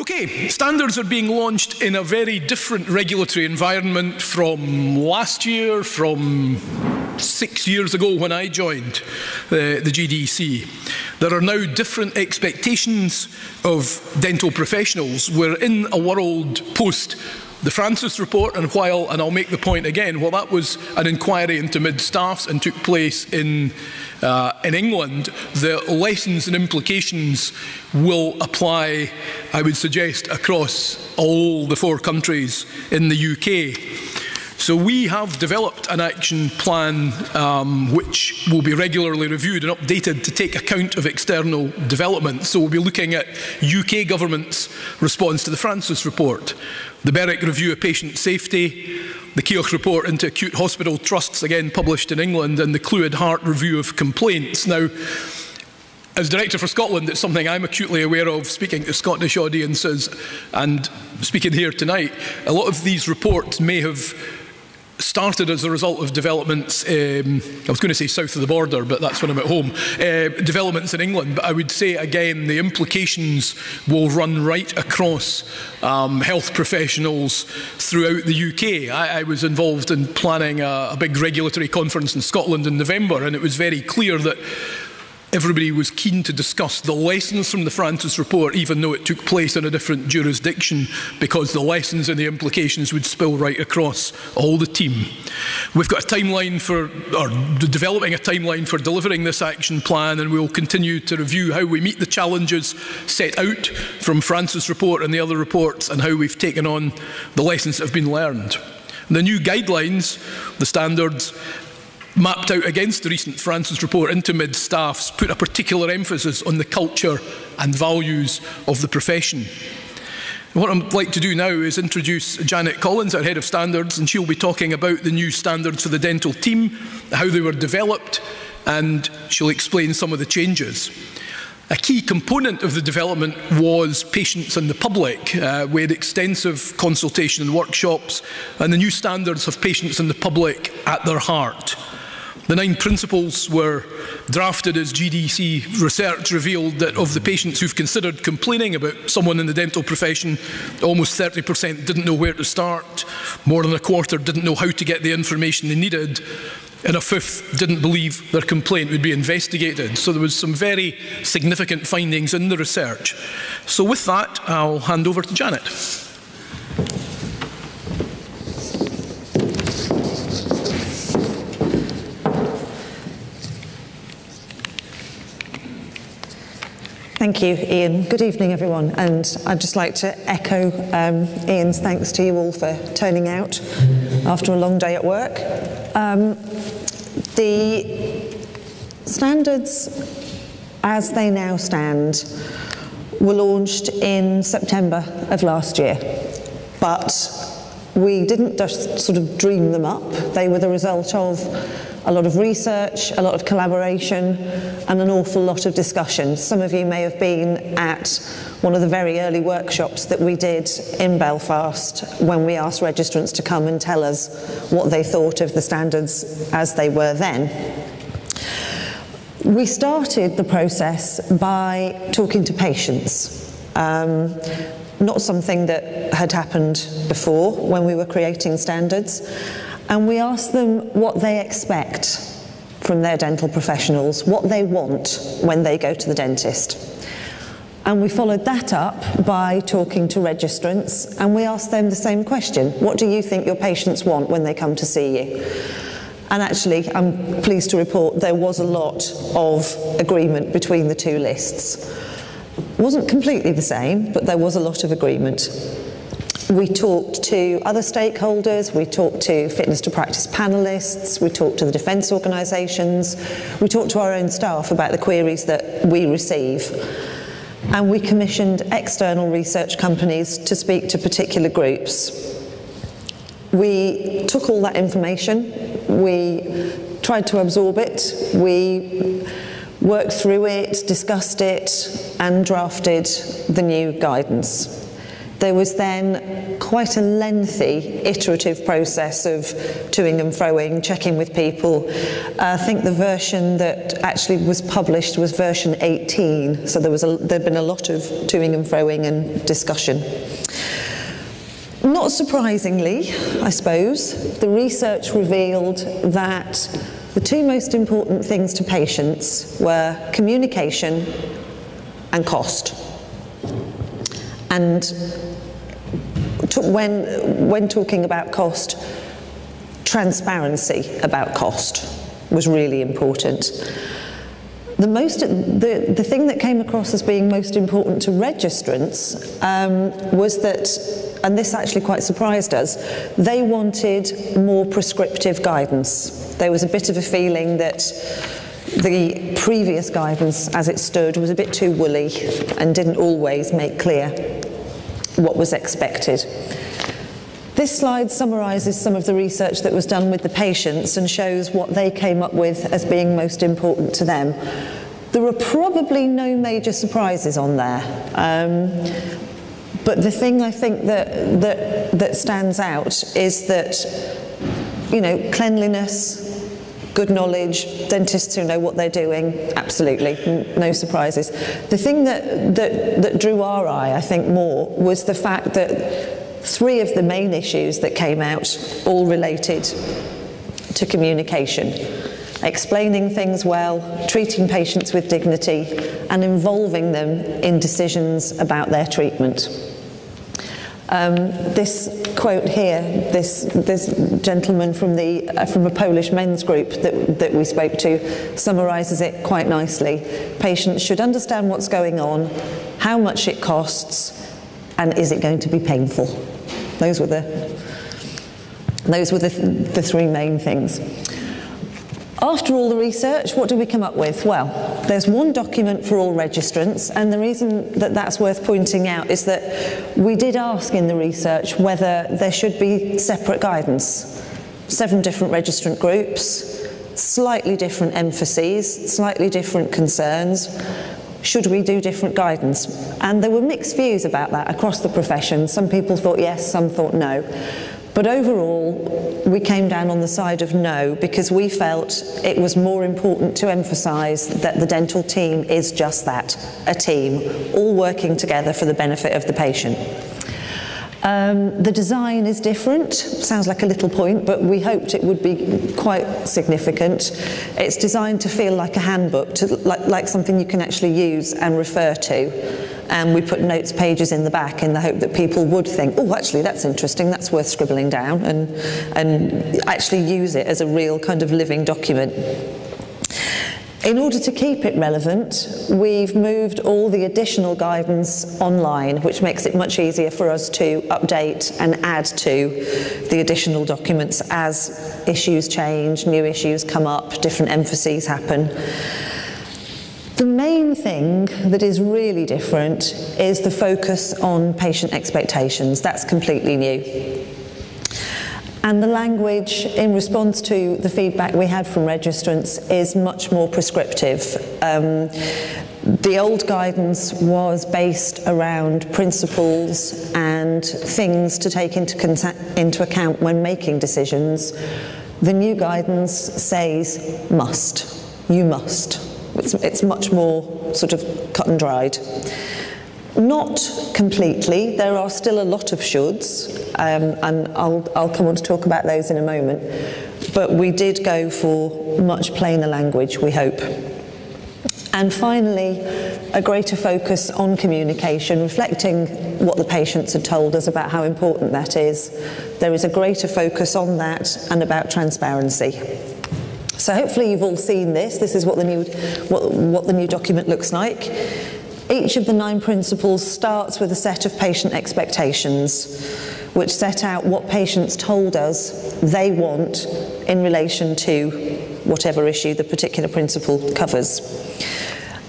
Okay, standards are being launched in a very different regulatory environment from last year, from six years ago when I joined uh, the GDC. There are now different expectations of dental professionals. We're in a world post the Francis report, and while, and I'll make the point again, while that was an inquiry into mid-staffs and took place in, uh, in England, the lessons and implications will apply, I would suggest, across all the four countries in the UK. So we have developed an action plan um, which will be regularly reviewed and updated to take account of external developments. So we'll be looking at UK government's response to the Francis report, the Berwick review of patient safety, the Keogh report into acute hospital trusts, again published in England, and the Clwyd Hart review of complaints. Now, as Director for Scotland, it's something I'm acutely aware of speaking to Scottish audiences and speaking here tonight. A lot of these reports may have started as a result of developments, um, I was going to say south of the border, but that's when I'm at home, uh, developments in England. But I would say again, the implications will run right across um, health professionals throughout the UK. I, I was involved in planning a, a big regulatory conference in Scotland in November, and it was very clear that Everybody was keen to discuss the lessons from the Francis report, even though it took place in a different jurisdiction, because the lessons and the implications would spill right across all the team. We've got a timeline for, or developing a timeline for delivering this action plan, and we'll continue to review how we meet the challenges set out from Francis' report and the other reports, and how we've taken on the lessons that have been learned. The new guidelines, the standards, mapped out against the recent Francis report into mid-staffs put a particular emphasis on the culture and values of the profession. What I'd like to do now is introduce Janet Collins, our Head of Standards, and she'll be talking about the new standards for the dental team, how they were developed, and she'll explain some of the changes. A key component of the development was patients and the public. Uh, we had extensive consultation and workshops, and the new standards have patients and the public at their heart. The nine principles were drafted as GDC research revealed that of the patients who've considered complaining about someone in the dental profession, almost 30% didn't know where to start, more than a quarter didn't know how to get the information they needed, and a fifth didn't believe their complaint would be investigated. So there was some very significant findings in the research. So with that, I'll hand over to Janet. Thank you, Ian. Good evening, everyone. And I'd just like to echo um, Ian's thanks to you all for turning out after a long day at work. Um, the standards, as they now stand, were launched in September of last year. But we didn't just sort of dream them up. They were the result of a lot of research, a lot of collaboration, and an awful lot of discussion. Some of you may have been at one of the very early workshops that we did in Belfast when we asked registrants to come and tell us what they thought of the standards as they were then. We started the process by talking to patients. Um, not something that had happened before when we were creating standards and we ask them what they expect from their dental professionals, what they want when they go to the dentist. And we followed that up by talking to registrants and we asked them the same question. What do you think your patients want when they come to see you? And actually, I'm pleased to report there was a lot of agreement between the two lists. It wasn't completely the same, but there was a lot of agreement. We talked to other stakeholders, we talked to fitness to practice panelists, we talked to the defence organisations, we talked to our own staff about the queries that we receive. And we commissioned external research companies to speak to particular groups. We took all that information, we tried to absorb it, we worked through it, discussed it, and drafted the new guidance. There was then quite a lengthy iterative process of toing and froing, checking with people. Uh, I think the version that actually was published was version 18, so there was there'd been a lot of toing and froing and discussion. Not surprisingly, I suppose, the research revealed that the two most important things to patients were communication and cost. And when, when talking about cost, transparency about cost was really important. The, most, the, the thing that came across as being most important to registrants um, was that, and this actually quite surprised us, they wanted more prescriptive guidance. There was a bit of a feeling that the previous guidance as it stood was a bit too woolly and didn't always make clear what was expected. This slide summarises some of the research that was done with the patients and shows what they came up with as being most important to them. There are probably no major surprises on there. Um, but the thing I think that, that, that stands out is that, you know, cleanliness, good knowledge, dentists who know what they're doing, absolutely, no surprises. The thing that, that, that drew our eye, I think, more was the fact that three of the main issues that came out all related to communication. Explaining things well, treating patients with dignity, and involving them in decisions about their treatment. Um, this quote here, this, this gentleman from, the, uh, from a Polish men's group that, that we spoke to, summarises it quite nicely. Patients should understand what's going on, how much it costs, and is it going to be painful? Those were the, those were the, th the three main things. After all the research, what do we come up with? Well, there's one document for all registrants, and the reason that that's worth pointing out is that we did ask in the research whether there should be separate guidance. Seven different registrant groups, slightly different emphases, slightly different concerns. Should we do different guidance? And there were mixed views about that across the profession. Some people thought yes, some thought no. But overall, we came down on the side of no because we felt it was more important to emphasise that the dental team is just that, a team, all working together for the benefit of the patient. Um, the design is different, sounds like a little point, but we hoped it would be quite significant. It's designed to feel like a handbook, to, like, like something you can actually use and refer to and we put notes pages in the back in the hope that people would think, oh, actually, that's interesting, that's worth scribbling down, and, and actually use it as a real kind of living document. In order to keep it relevant, we've moved all the additional guidance online, which makes it much easier for us to update and add to the additional documents as issues change, new issues come up, different emphases happen. The main thing that is really different is the focus on patient expectations. That's completely new. And the language in response to the feedback we had from registrants is much more prescriptive. Um, the old guidance was based around principles and things to take into, into account when making decisions. The new guidance says must, you must. It's, it's much more sort of cut and dried. Not completely, there are still a lot of shoulds, um, and I'll, I'll come on to talk about those in a moment, but we did go for much plainer language, we hope. And finally, a greater focus on communication, reflecting what the patients had told us about how important that is. There is a greater focus on that and about transparency. So hopefully you've all seen this. This is what the new, what, what the new document looks like. Each of the nine principles starts with a set of patient expectations, which set out what patients told us they want in relation to whatever issue the particular principle covers.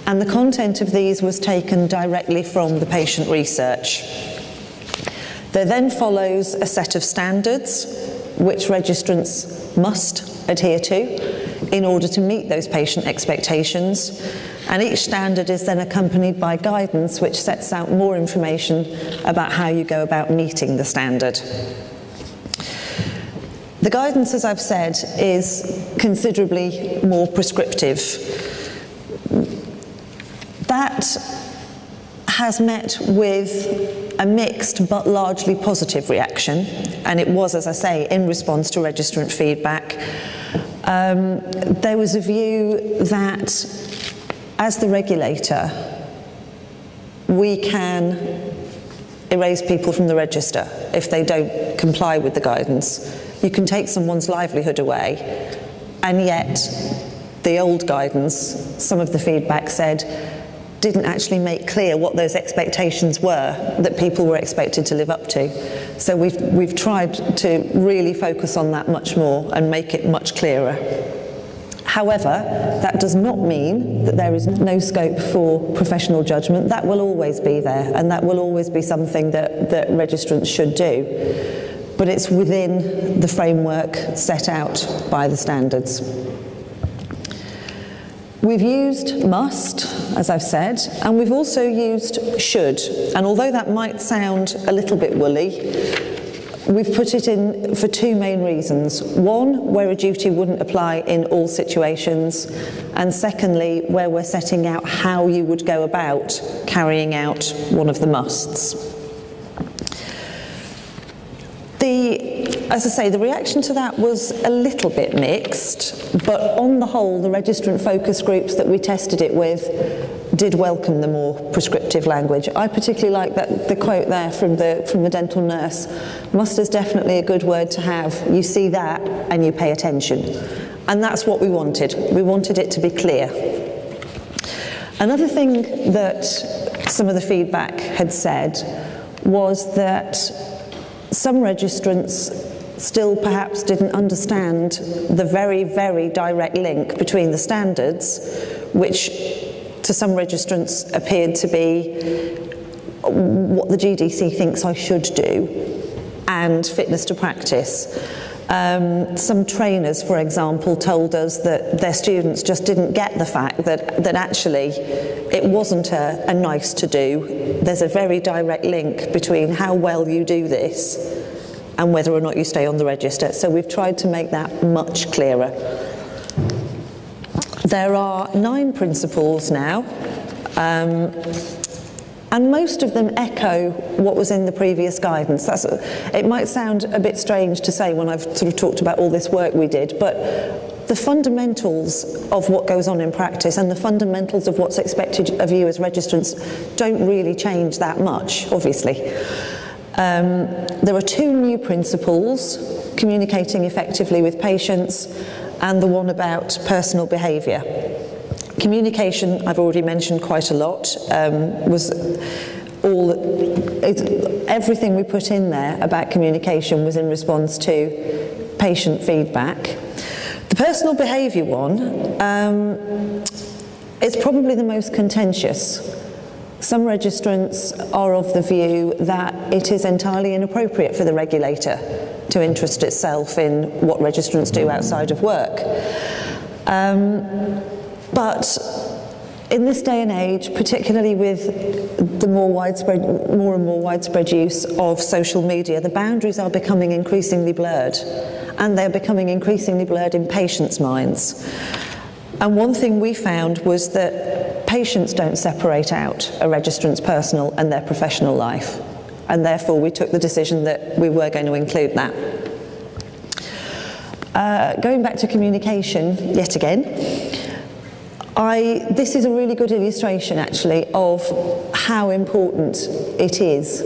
And the content of these was taken directly from the patient research. There then follows a set of standards which registrants must adhere to in order to meet those patient expectations. And each standard is then accompanied by guidance which sets out more information about how you go about meeting the standard. The guidance, as I've said, is considerably more prescriptive. That has met with a mixed but largely positive reaction, and it was, as I say, in response to registrant feedback. Um, there was a view that as the regulator, we can erase people from the register if they don't comply with the guidance. You can take someone's livelihood away, and yet the old guidance, some of the feedback said, didn't actually make clear what those expectations were that people were expected to live up to. So we've, we've tried to really focus on that much more and make it much clearer. However, that does not mean that there is no scope for professional judgment. That will always be there, and that will always be something that, that registrants should do. But it's within the framework set out by the standards. We've used must, as I've said, and we've also used should. And although that might sound a little bit woolly, We've put it in for two main reasons. One, where a duty wouldn't apply in all situations, and secondly, where we're setting out how you would go about carrying out one of the musts. The, as I say, the reaction to that was a little bit mixed, but on the whole, the registrant focus groups that we tested it with did welcome the more prescriptive language. I particularly like that the quote there from the from the dental nurse. Must is definitely a good word to have. You see that and you pay attention. And that's what we wanted. We wanted it to be clear. Another thing that some of the feedback had said was that some registrants still perhaps didn't understand the very, very direct link between the standards, which to some registrants appeared to be what the GDC thinks I should do and fitness to practice. Um, some trainers, for example, told us that their students just didn't get the fact that, that actually it wasn't a, a nice to do. There's a very direct link between how well you do this and whether or not you stay on the register. So we've tried to make that much clearer. There are nine principles now, um, and most of them echo what was in the previous guidance. That's, it might sound a bit strange to say when I've sort of talked about all this work we did, but the fundamentals of what goes on in practice and the fundamentals of what's expected of you as registrants don't really change that much, obviously. Um, there are two new principles, communicating effectively with patients and the one about personal behaviour. Communication, I've already mentioned quite a lot, um, was all it, everything we put in there about communication was in response to patient feedback. The personal behaviour one um, is probably the most contentious. Some registrants are of the view that it is entirely inappropriate for the regulator to interest itself in what registrants do outside of work. Um, but in this day and age, particularly with the more widespread, more and more widespread use of social media, the boundaries are becoming increasingly blurred, and they're becoming increasingly blurred in patients' minds. And one thing we found was that patients don't separate out a registrant's personal and their professional life and therefore we took the decision that we were going to include that. Uh, going back to communication, yet again, I, this is a really good illustration actually of how important it is.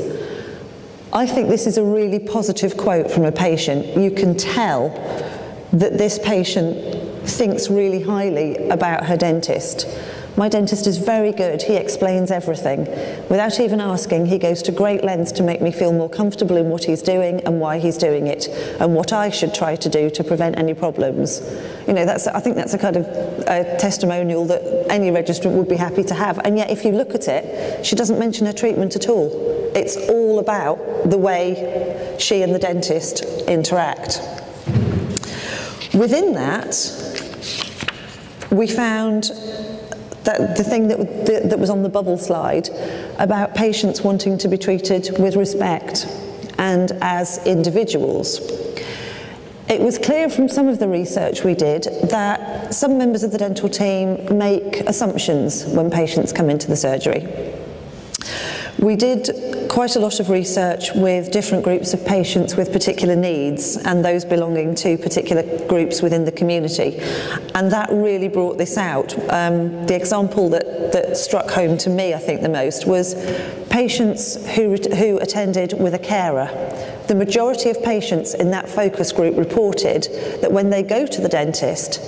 I think this is a really positive quote from a patient. You can tell that this patient thinks really highly about her dentist my dentist is very good. He explains everything. Without even asking, he goes to great lengths to make me feel more comfortable in what he's doing and why he's doing it and what I should try to do to prevent any problems. You know, that's, I think that's a kind of a testimonial that any registrant would be happy to have. And yet, if you look at it, she doesn't mention her treatment at all. It's all about the way she and the dentist interact. Within that, we found that the thing that, that, that was on the bubble slide about patients wanting to be treated with respect and as individuals. It was clear from some of the research we did that some members of the dental team make assumptions when patients come into the surgery. We did quite a lot of research with different groups of patients with particular needs and those belonging to particular groups within the community. And that really brought this out. Um, the example that, that struck home to me, I think, the most was patients who, who attended with a carer. The majority of patients in that focus group reported that when they go to the dentist,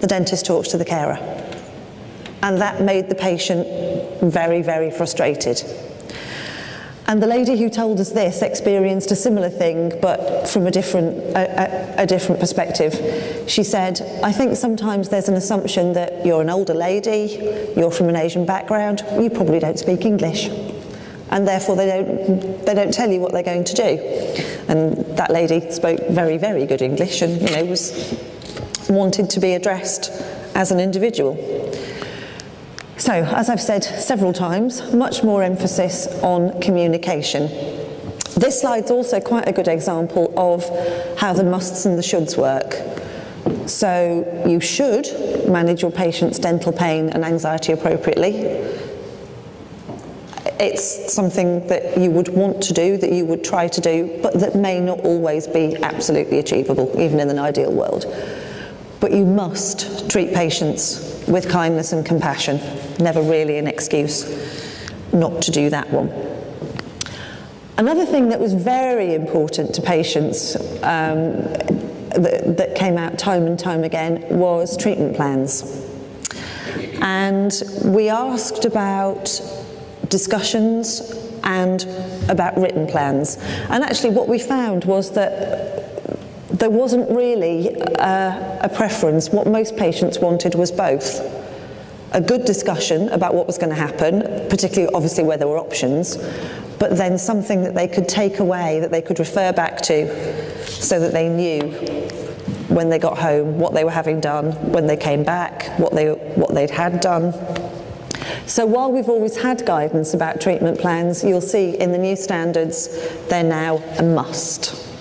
the dentist talks to the carer. And that made the patient very, very frustrated. And the lady who told us this experienced a similar thing, but from a different, a, a, a, different perspective. She said, I think sometimes there's an assumption that you're an older lady, you're from an Asian background, you probably don't speak English. And therefore they don't, they don't tell you what they're going to do. And that lady spoke very, very good English and you know, was wanted to be addressed as an individual. So, as I've said several times, much more emphasis on communication. This slide's also quite a good example of how the musts and the shoulds work. So, you should manage your patient's dental pain and anxiety appropriately. It's something that you would want to do, that you would try to do, but that may not always be absolutely achievable, even in an ideal world. But you must treat patients with kindness and compassion. Never really an excuse not to do that one. Another thing that was very important to patients um, that, that came out time and time again was treatment plans. And we asked about discussions and about written plans. And actually what we found was that there wasn't really a, a preference. What most patients wanted was both. A good discussion about what was going to happen, particularly obviously where there were options, but then something that they could take away, that they could refer back to, so that they knew when they got home what they were having done, when they came back, what, they, what they'd had done. So while we've always had guidance about treatment plans, you'll see in the new standards they're now a must.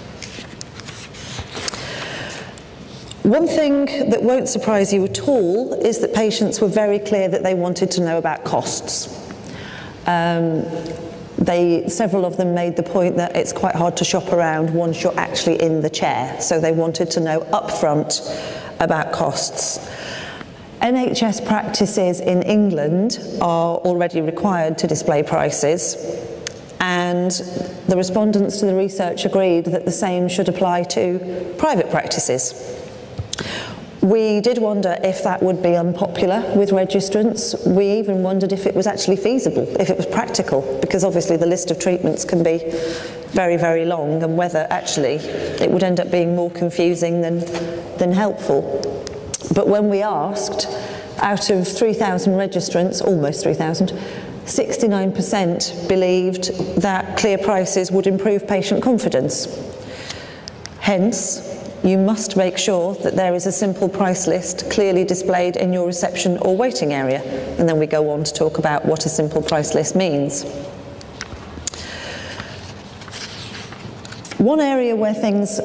One thing that won't surprise you at all is that patients were very clear that they wanted to know about costs. Um, they, several of them made the point that it's quite hard to shop around once you're actually in the chair, so they wanted to know upfront about costs. NHS practices in England are already required to display prices, and the respondents to the research agreed that the same should apply to private practices. We did wonder if that would be unpopular with registrants. We even wondered if it was actually feasible, if it was practical, because obviously the list of treatments can be very, very long, and whether actually it would end up being more confusing than, than helpful. But when we asked, out of 3,000 registrants, almost 3,000, 69% believed that clear prices would improve patient confidence. Hence, you must make sure that there is a simple price list clearly displayed in your reception or waiting area. And then we go on to talk about what a simple price list means. One area where things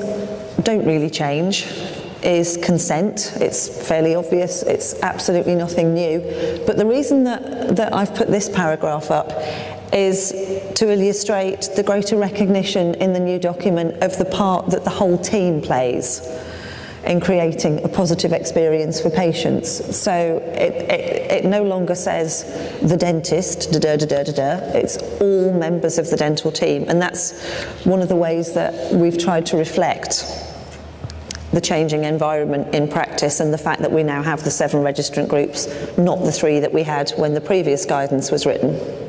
don't really change is consent. It's fairly obvious, it's absolutely nothing new. But the reason that, that I've put this paragraph up is to illustrate the greater recognition in the new document of the part that the whole team plays in creating a positive experience for patients. So it, it, it no longer says the dentist, da da da da da it's all members of the dental team. And that's one of the ways that we've tried to reflect the changing environment in practice and the fact that we now have the seven registrant groups, not the three that we had when the previous guidance was written.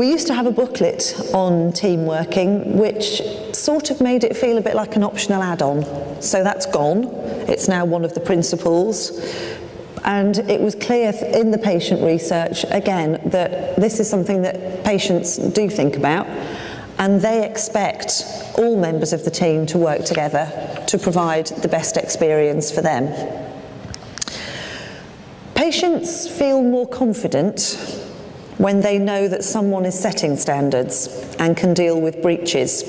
We used to have a booklet on team working which sort of made it feel a bit like an optional add-on. So that's gone. It's now one of the principles. And it was clear in the patient research, again, that this is something that patients do think about and they expect all members of the team to work together to provide the best experience for them. Patients feel more confident when they know that someone is setting standards and can deal with breaches.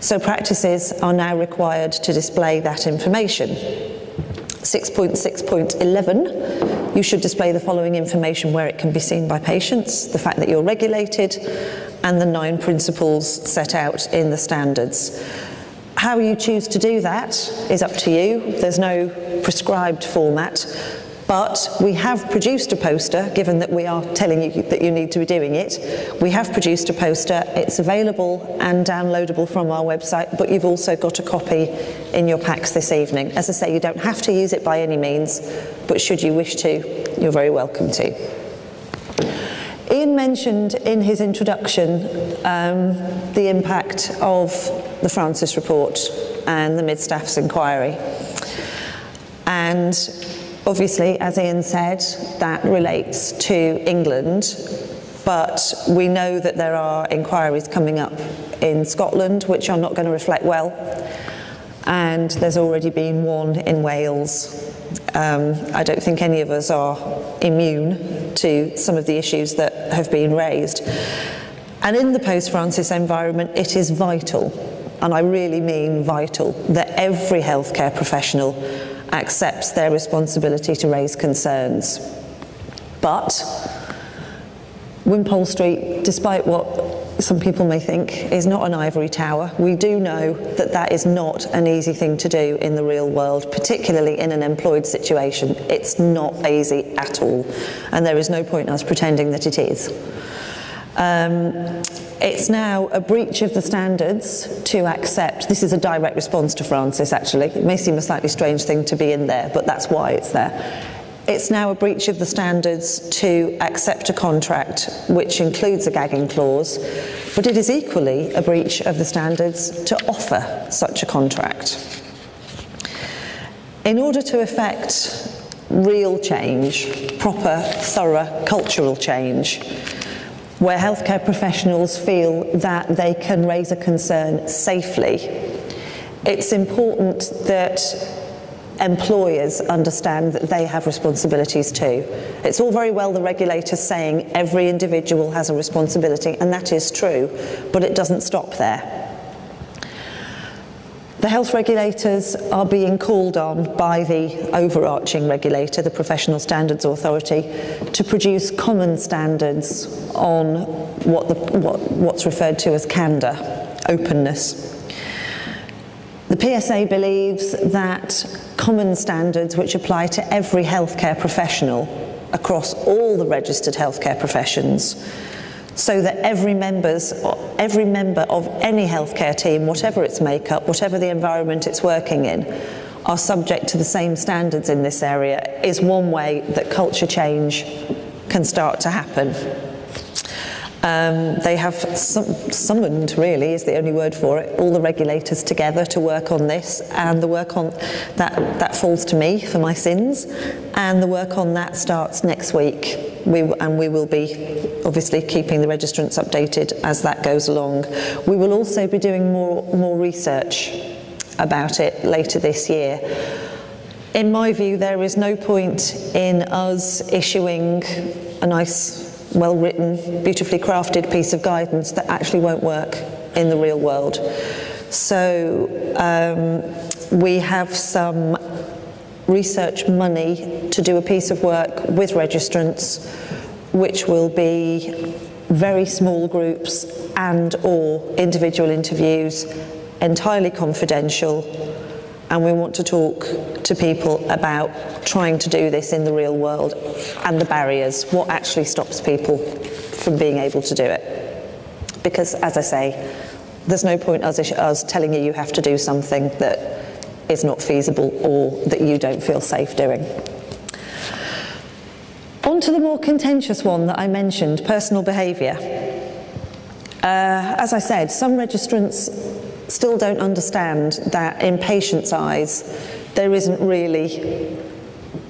So practices are now required to display that information. 6.6.11, you should display the following information where it can be seen by patients, the fact that you're regulated, and the nine principles set out in the standards. How you choose to do that is up to you. There's no prescribed format. But we have produced a poster, given that we are telling you that you need to be doing it. We have produced a poster. It's available and downloadable from our website, but you've also got a copy in your packs this evening. As I say, you don't have to use it by any means, but should you wish to, you're very welcome to. Ian mentioned in his introduction um, the impact of the Francis report and the mid-staff's inquiry. And Obviously, as Ian said, that relates to England, but we know that there are inquiries coming up in Scotland which are not going to reflect well, and there's already been one in Wales. Um, I don't think any of us are immune to some of the issues that have been raised. And in the post-Francis environment, it is vital, and I really mean vital, that every healthcare professional accepts their responsibility to raise concerns. But Wimpole Street, despite what some people may think, is not an ivory tower. We do know that that is not an easy thing to do in the real world, particularly in an employed situation. It's not easy at all, and there is no point in us pretending that it is. Um, it's now a breach of the standards to accept, this is a direct response to Francis actually, it may seem a slightly strange thing to be in there, but that's why it's there. It's now a breach of the standards to accept a contract which includes a gagging clause, but it is equally a breach of the standards to offer such a contract. In order to effect real change, proper, thorough cultural change, where healthcare professionals feel that they can raise a concern safely. It's important that employers understand that they have responsibilities too. It's all very well the regulator saying every individual has a responsibility, and that is true, but it doesn't stop there. The health regulators are being called on by the overarching regulator, the Professional Standards Authority, to produce common standards on what the, what, what's referred to as candour, openness. The PSA believes that common standards which apply to every healthcare professional across all the registered healthcare professions so that every, members, every member of any healthcare team, whatever its makeup, whatever the environment it's working in, are subject to the same standards in this area is one way that culture change can start to happen. Um, they have summoned, really, is the only word for it, all the regulators together to work on this, and the work on that that falls to me for my sins, and the work on that starts next week. We, and we will be obviously keeping the registrants updated as that goes along. We will also be doing more more research about it later this year. In my view, there is no point in us issuing a nice well written, beautifully crafted piece of guidance that actually won't work in the real world. So um, we have some research money to do a piece of work with registrants which will be very small groups and or individual interviews entirely confidential and we want to talk to people about trying to do this in the real world and the barriers, what actually stops people from being able to do it. Because, as I say, there's no point us, us telling you you have to do something that is not feasible or that you don't feel safe doing. On to the more contentious one that I mentioned, personal behaviour. Uh, as I said, some registrants still don't understand that in patients' eyes there isn't really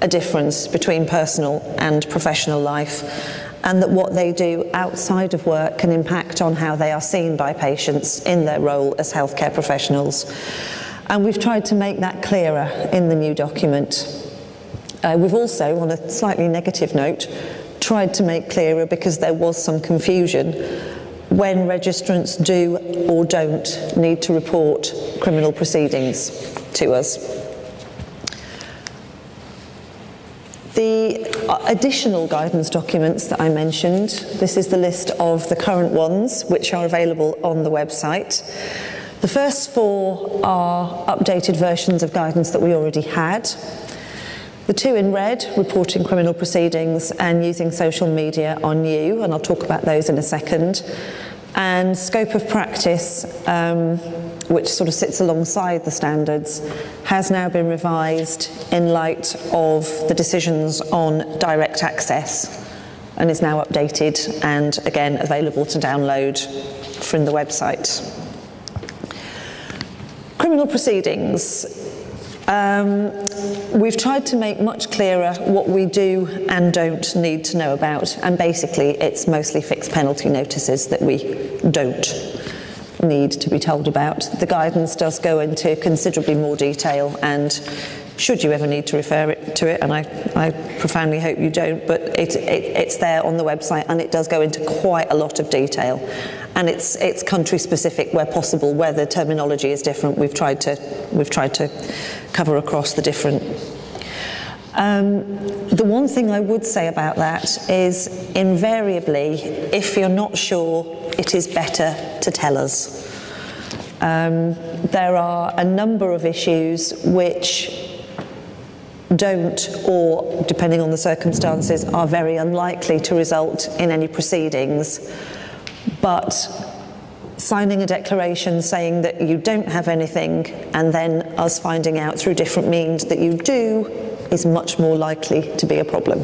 a difference between personal and professional life and that what they do outside of work can impact on how they are seen by patients in their role as healthcare professionals. And we've tried to make that clearer in the new document. Uh, we've also, on a slightly negative note, tried to make clearer because there was some confusion when registrants do or don't need to report criminal proceedings to us. The additional guidance documents that I mentioned, this is the list of the current ones which are available on the website. The first four are updated versions of guidance that we already had. The two in red, reporting criminal proceedings and using social media, on you, and I'll talk about those in a second. And scope of practice, um, which sort of sits alongside the standards, has now been revised in light of the decisions on direct access and is now updated and again available to download from the website. Criminal proceedings. Um, we've tried to make much clearer what we do and don't need to know about, and basically it's mostly fixed penalty notices that we don't need to be told about. The guidance does go into considerably more detail and should you ever need to refer it to it, and I, I profoundly hope you don't, but it, it, it's there on the website and it does go into quite a lot of detail. And it's, it's country specific where possible, where the terminology is different. We've tried to, we've tried to cover across the different um, the one thing I would say about that is invariably, if you're not sure, it is better to tell us. Um, there are a number of issues which don't, or depending on the circumstances, are very unlikely to result in any proceedings. But signing a declaration saying that you don't have anything and then us finding out through different means that you do is much more likely to be a problem.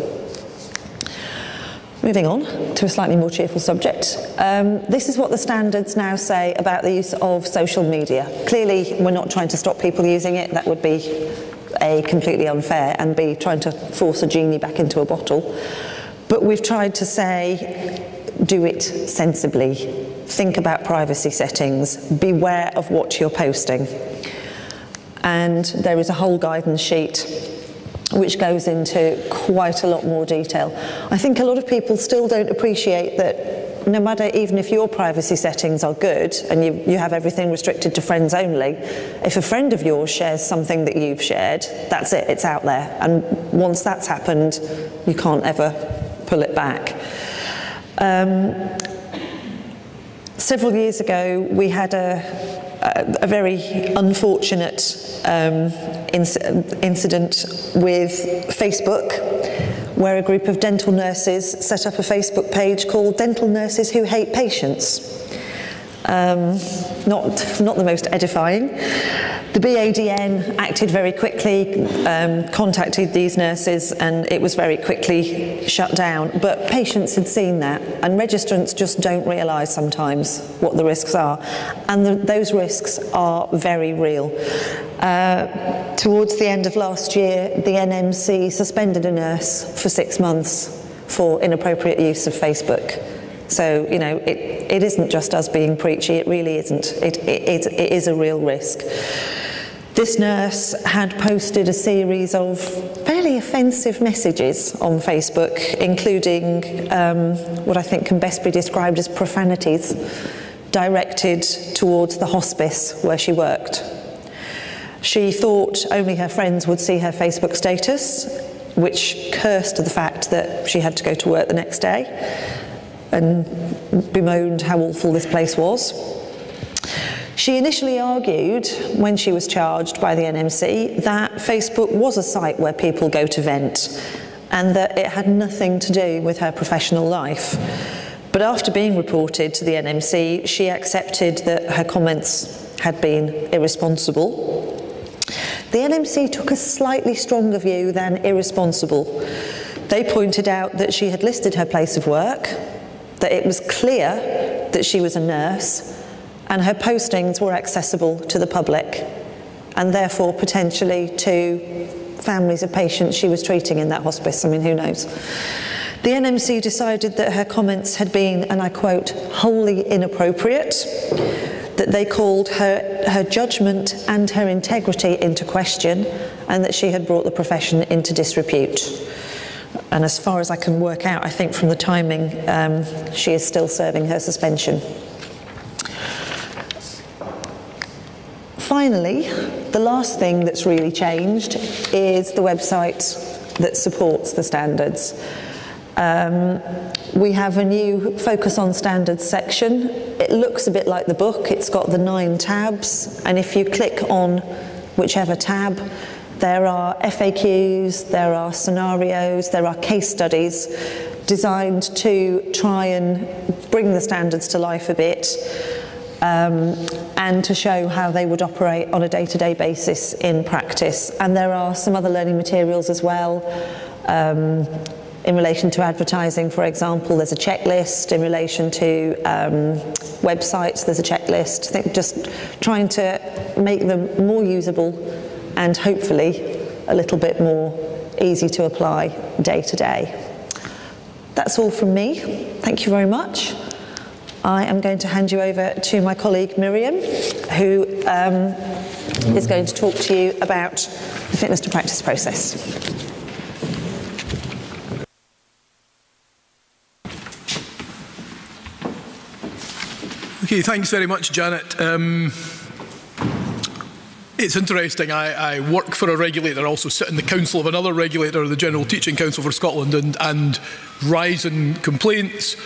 Moving on to a slightly more cheerful subject. Um, this is what the standards now say about the use of social media. Clearly, we're not trying to stop people using it. That would be A, completely unfair, and B, trying to force a genie back into a bottle. But we've tried to say, do it sensibly. Think about privacy settings. Beware of what you're posting. And there is a whole guidance sheet which goes into quite a lot more detail. I think a lot of people still don't appreciate that no matter even if your privacy settings are good and you, you have everything restricted to friends only, if a friend of yours shares something that you've shared, that's it, it's out there. And once that's happened, you can't ever pull it back. Um, several years ago, we had a, a very unfortunate um, inc incident with Facebook where a group of dental nurses set up a Facebook page called Dental Nurses Who Hate Patients. Um, not, not the most edifying. The BADN acted very quickly, um, contacted these nurses, and it was very quickly shut down. But patients had seen that, and registrants just don't realise sometimes what the risks are. And the, those risks are very real. Uh, towards the end of last year, the NMC suspended a nurse for six months for inappropriate use of Facebook. So, you know, it, it isn't just us being preachy, it really isn't. It, it, it is a real risk. This nurse had posted a series of fairly offensive messages on Facebook, including um, what I think can best be described as profanities directed towards the hospice where she worked. She thought only her friends would see her Facebook status, which cursed the fact that she had to go to work the next day and bemoaned how awful this place was. She initially argued, when she was charged by the NMC, that Facebook was a site where people go to vent and that it had nothing to do with her professional life. But after being reported to the NMC, she accepted that her comments had been irresponsible. The NMC took a slightly stronger view than irresponsible. They pointed out that she had listed her place of work, that it was clear that she was a nurse, and her postings were accessible to the public and therefore potentially to families of patients she was treating in that hospice. I mean, who knows? The NMC decided that her comments had been, and I quote, wholly inappropriate, that they called her, her judgment and her integrity into question, and that she had brought the profession into disrepute. And as far as I can work out, I think from the timing, um, she is still serving her suspension. Finally, the last thing that's really changed is the website that supports the standards. Um, we have a new focus on standards section. It looks a bit like the book. It's got the nine tabs, and if you click on whichever tab, there are FAQs, there are scenarios, there are case studies designed to try and bring the standards to life a bit um, and to show how they would operate on a day-to-day basis in practice. And there are some other learning materials as well. Um, in relation to advertising, for example, there's a checklist. In relation to um, websites, there's a checklist. I think just trying to make them more usable and hopefully a little bit more easy to apply day to day. That's all from me. Thank you very much. I am going to hand you over to my colleague Miriam, who um, is going to talk to you about the fitness to practice process. Okay, thanks very much, Janet. Um, it's interesting. I, I, work for a regulator, also sit in the council of another regulator, the General Teaching Council for Scotland, and, and rise in complaints,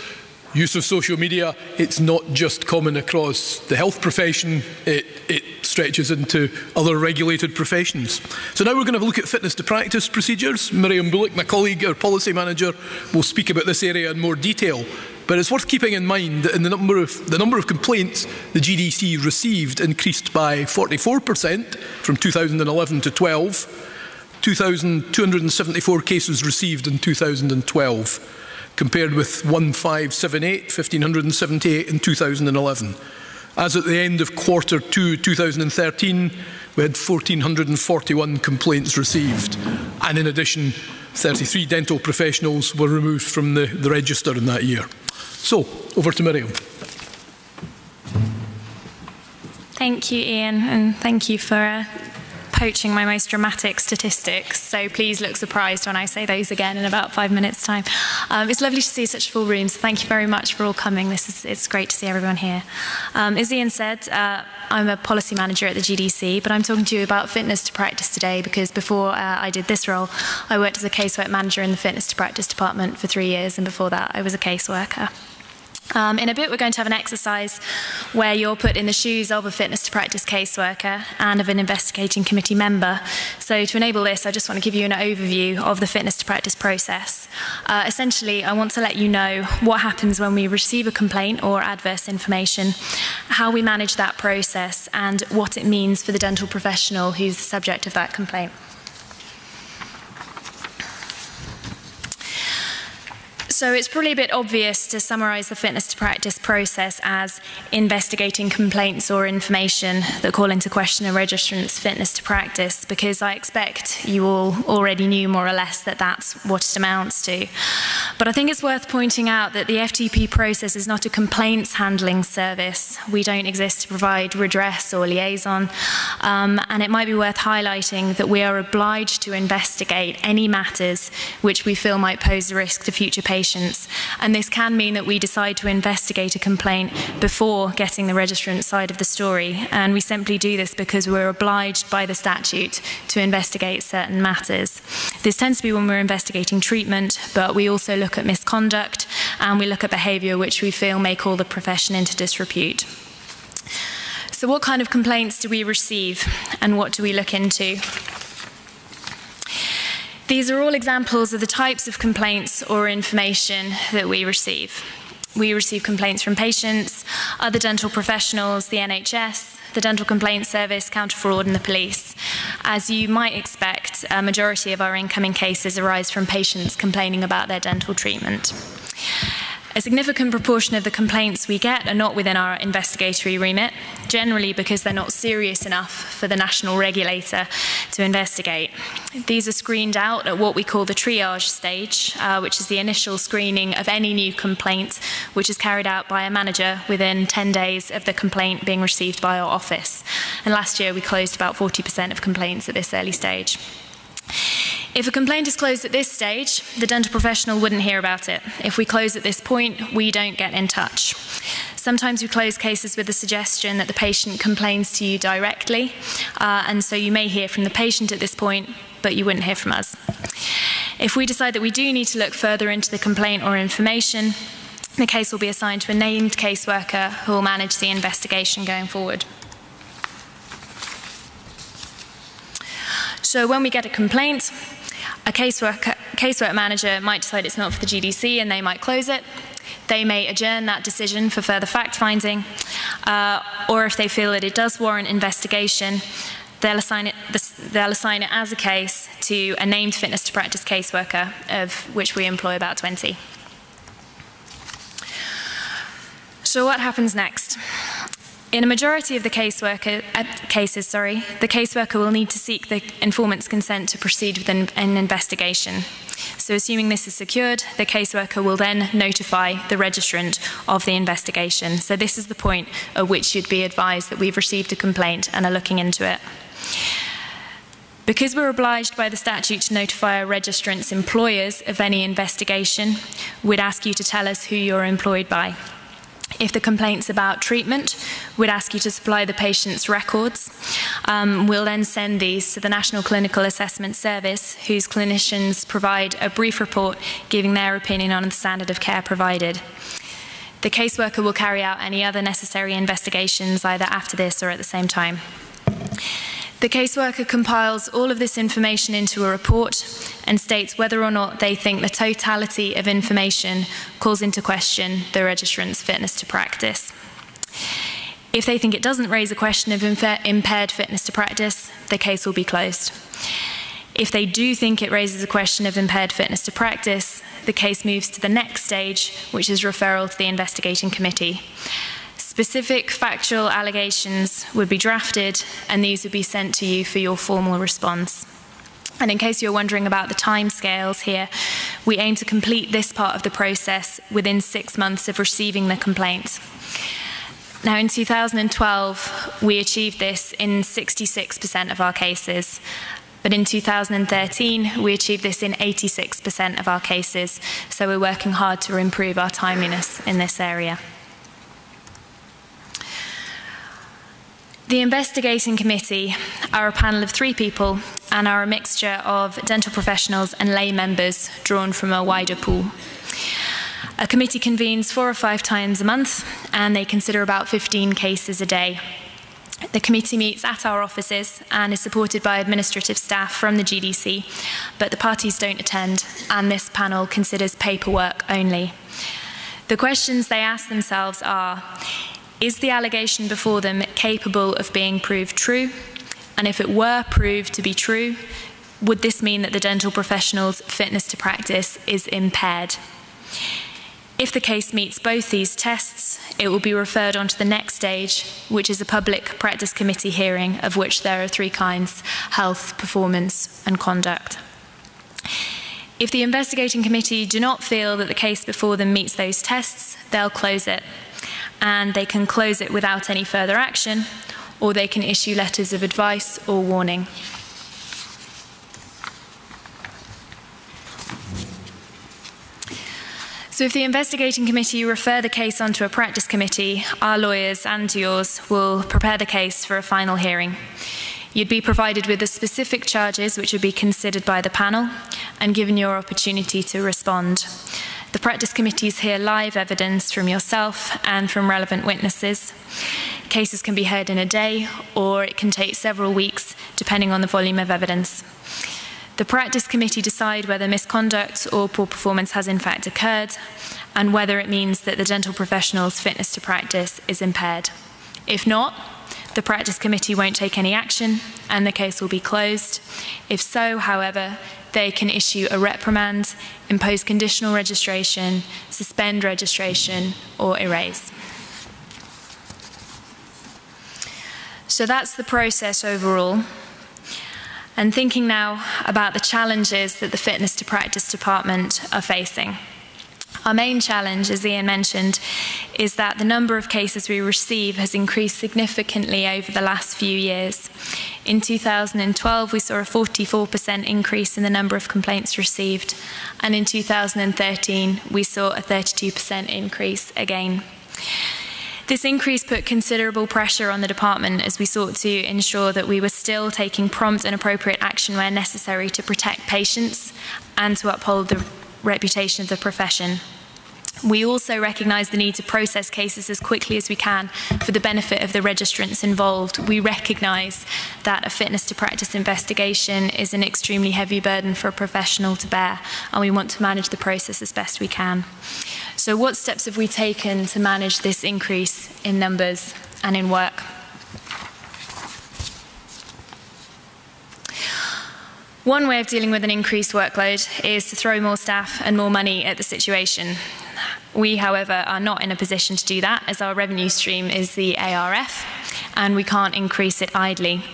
use of social media, it's not just common across the health profession, it, it stretches into other regulated professions. So now we're going to look at fitness to practice procedures. Miriam Bullock, my colleague, our policy manager, will speak about this area in more detail. But it's worth keeping in mind that in the number of, the number of complaints the GDC received increased by 44% from 2011 to 12, 2,274 cases received in 2012 compared with 1578, 1578 in 2011. As at the end of quarter two 2013, we had 1,441 complaints received. And in addition, 33 dental professionals were removed from the, the register in that year. So, over to Miriam. Thank you, Ian, and thank you for poaching my most dramatic statistics, so please look surprised when I say those again in about five minutes' time. Um, it's lovely to see such full rooms. Thank you very much for all coming. This is, it's great to see everyone here. Um, as Ian said, uh, I'm a policy manager at the GDC, but I'm talking to you about fitness to practice today because before uh, I did this role, I worked as a casework manager in the fitness to practice department for three years, and before that, I was a caseworker. Um, in a bit, we're going to have an exercise where you're put in the shoes of a fitness to practice caseworker and of an investigating committee member. So, to enable this, I just want to give you an overview of the fitness to practice process. Uh, essentially, I want to let you know what happens when we receive a complaint or adverse information, how we manage that process, and what it means for the dental professional who's the subject of that complaint. So it's probably a bit obvious to summarise the fitness to practice process as investigating complaints or information that call into question a registrant's fitness to practice, because I expect you all already knew more or less that that's what it amounts to. But I think it's worth pointing out that the FTP process is not a complaints handling service. We don't exist to provide redress or liaison. Um, and it might be worth highlighting that we are obliged to investigate any matters which we feel might pose a risk to future patients patients. And this can mean that we decide to investigate a complaint before getting the registrant's side of the story. And we simply do this because we're obliged by the statute to investigate certain matters. This tends to be when we're investigating treatment, but we also look at misconduct and we look at behaviour which we feel may call the profession into disrepute. So, what kind of complaints do we receive and what do we look into? These are all examples of the types of complaints or information that we receive. We receive complaints from patients, other dental professionals, the NHS, the Dental Complaints Service, Counter Fraud, and the police. As you might expect, a majority of our incoming cases arise from patients complaining about their dental treatment. A significant proportion of the complaints we get are not within our investigatory remit, generally because they're not serious enough for the national regulator to investigate. These are screened out at what we call the triage stage, uh, which is the initial screening of any new complaint, which is carried out by a manager within 10 days of the complaint being received by our office. And last year we closed about 40% of complaints at this early stage. If a complaint is closed at this stage, the dental professional wouldn't hear about it. If we close at this point, we don't get in touch. Sometimes we close cases with the suggestion that the patient complains to you directly, uh, and so you may hear from the patient at this point, but you wouldn't hear from us. If we decide that we do need to look further into the complaint or information, the case will be assigned to a named caseworker who will manage the investigation going forward. So when we get a complaint, a casework, casework manager might decide it's not for the GDC and they might close it. They may adjourn that decision for further fact finding, uh, or if they feel that it does warrant investigation, they'll assign, it, they'll assign it as a case to a named fitness to practice caseworker, of which we employ about 20. So, what happens next? In a majority of the caseworker, uh, cases, sorry, the caseworker will need to seek the informant's consent to proceed with an, an investigation. So, assuming this is secured, the caseworker will then notify the registrant of the investigation. So, this is the point at which you'd be advised that we've received a complaint and are looking into it. Because we're obliged by the statute to notify our registrant's employers of any investigation, we'd ask you to tell us who you're employed by. If the complaint's about treatment, we'd ask you to supply the patient's records. Um, we'll then send these to the National Clinical Assessment Service, whose clinicians provide a brief report giving their opinion on the standard of care provided. The caseworker will carry out any other necessary investigations either after this or at the same time. The caseworker compiles all of this information into a report and states whether or not they think the totality of information calls into question the registrant's fitness to practice. If they think it doesn't raise a question of impaired fitness to practice, the case will be closed. If they do think it raises a question of impaired fitness to practice, the case moves to the next stage, which is referral to the investigating committee. Specific factual allegations would be drafted, and these would be sent to you for your formal response. And in case you're wondering about the timescales here, we aim to complete this part of the process within six months of receiving the complaint. Now, in 2012, we achieved this in 66% of our cases. But in 2013, we achieved this in 86% of our cases. So we're working hard to improve our timeliness in this area. The investigating committee are a panel of three people and are a mixture of dental professionals and lay members drawn from a wider pool. A committee convenes four or five times a month and they consider about 15 cases a day. The committee meets at our offices and is supported by administrative staff from the GDC, but the parties don't attend, and this panel considers paperwork only. The questions they ask themselves are is the allegation before them capable of being proved true? And if it were proved to be true, would this mean that the dental professional's fitness to practice is impaired? If the case meets both these tests, it will be referred on to the next stage, which is a public practice committee hearing, of which there are three kinds health, performance, and conduct. If the investigating committee do not feel that the case before them meets those tests, they'll close it and they can close it without any further action, or they can issue letters of advice or warning. So, if the investigating committee refer the case onto a practice committee, our lawyers and yours will prepare the case for a final hearing. You'd be provided with the specific charges which would be considered by the panel and given your opportunity to respond. The practice committees hear live evidence from yourself and from relevant witnesses. Cases can be heard in a day or it can take several weeks depending on the volume of evidence. The practice committee decide whether misconduct or poor performance has in fact occurred and whether it means that the dental professional's fitness to practice is impaired. If not, the practice committee won't take any action and the case will be closed. If so, however, they can issue a reprimand, impose conditional registration, suspend registration, or erase. So that's the process overall. And thinking now about the challenges that the Fitness to Practice Department are facing. Our main challenge, as Ian mentioned, is that the number of cases we receive has increased significantly over the last few years. In 2012, we saw a 44% increase in the number of complaints received, and in 2013, we saw a 32% increase again. This increase put considerable pressure on the department as we sought to ensure that we were still taking prompt and appropriate action where necessary to protect patients and to uphold the reputation of the profession. We also recognise the need to process cases as quickly as we can for the benefit of the registrants involved. We recognise that a fitness to practice investigation is an extremely heavy burden for a professional to bear, and we want to manage the process as best we can. So, what steps have we taken to manage this increase in numbers and in work? One way of dealing with an increased workload is to throw more staff and more money at the situation. We, however, are not in a position to do that as our revenue stream is the ARF and we can't increase it idly.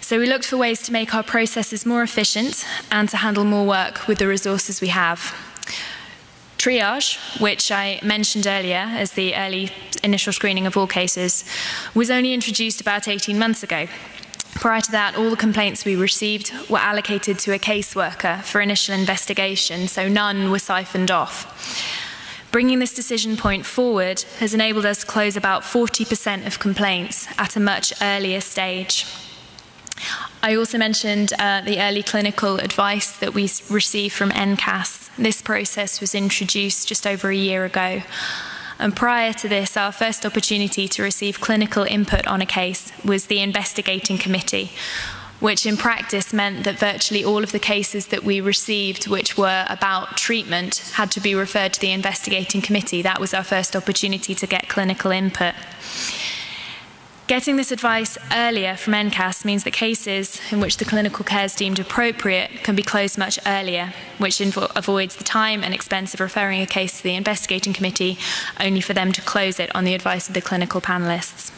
So we looked for ways to make our processes more efficient and to handle more work with the resources we have. Triage, which I mentioned earlier as the early initial screening of all cases, was only introduced about 18 months ago. Prior to that, all the complaints we received were allocated to a caseworker for initial investigation, so none were siphoned off. Bringing this decision point forward has enabled us to close about 40% of complaints at a much earlier stage. I also mentioned uh, the early clinical advice that we received from NCAS. This process was introduced just over a year ago. And prior to this, our first opportunity to receive clinical input on a case was the investigating committee, which in practice meant that virtually all of the cases that we received, which were about treatment, had to be referred to the investigating committee. That was our first opportunity to get clinical input. Getting this advice earlier from NCAS means that cases in which the clinical care is deemed appropriate can be closed much earlier, which avoids the time and expense of referring a case to the investigating committee, only for them to close it on the advice of the clinical panelists.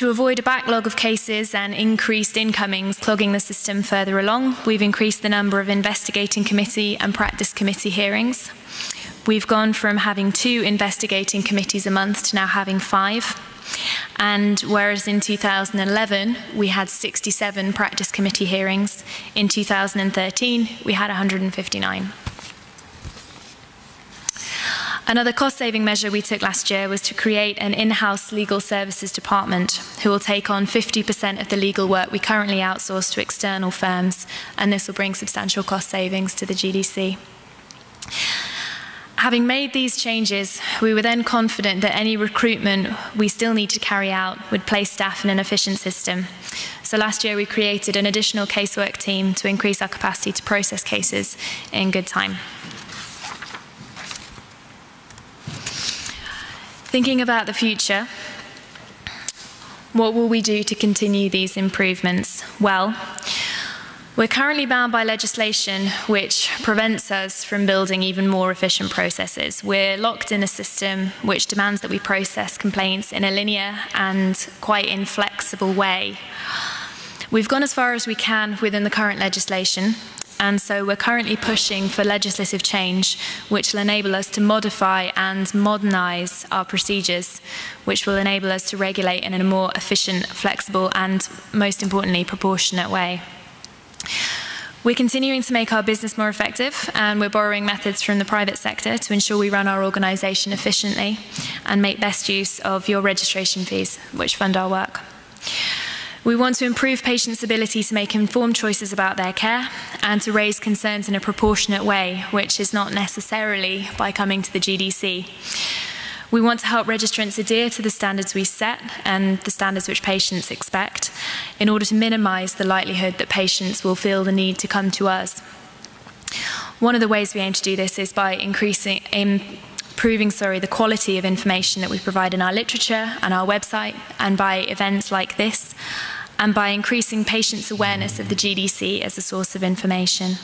To avoid a backlog of cases and increased incomings clogging the system further along, we've increased the number of investigating committee and practice committee hearings. We've gone from having two investigating committees a month to now having five. And whereas in 2011 we had 67 practice committee hearings, in 2013 we had 159. Another cost saving measure we took last year was to create an in house legal services department who will take on 50% of the legal work we currently outsource to external firms, and this will bring substantial cost savings to the GDC. Having made these changes, we were then confident that any recruitment we still need to carry out would place staff in an efficient system. So last year we created an additional casework team to increase our capacity to process cases in good time. Thinking about the future, what will we do to continue these improvements? Well, we're currently bound by legislation which prevents us from building even more efficient processes. We're locked in a system which demands that we process complaints in a linear and quite inflexible way. We've gone as far as we can within the current legislation, and so we're currently pushing for legislative change which will enable us to modify and modernise our procedures, which will enable us to regulate in a more efficient, flexible, and most importantly, proportionate way. We're continuing to make our business more effective, and we're borrowing methods from the private sector to ensure we run our organisation efficiently and make best use of your registration fees, which fund our work. We want to improve patients' ability to make informed choices about their care and to raise concerns in a proportionate way, which is not necessarily by coming to the GDC. We want to help registrants adhere to the standards we set and the standards which patients expect in order to minimise the likelihood that patients will feel the need to come to us. One of the ways we aim to do this is by increasing, improving sorry, the quality of information that we provide in our literature and our website, and by events like this, and by increasing patients' awareness of the GDC as a source of information.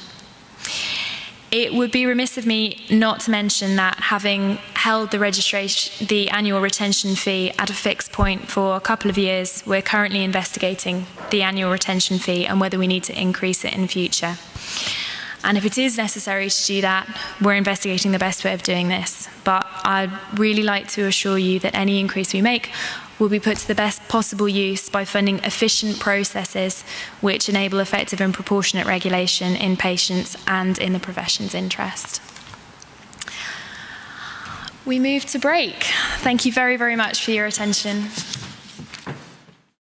It would be remiss of me not to mention that having held the registration, the annual retention fee at a fixed point for a couple of years, we're currently investigating the annual retention fee and whether we need to increase it in future. And if it is necessary to do that, we're investigating the best way of doing this. But I'd really like to assure you that any increase we make will be put to the best possible use by funding efficient processes which enable effective and proportionate regulation in patients and in the profession's interest. We move to break. Thank you very, very much for your attention.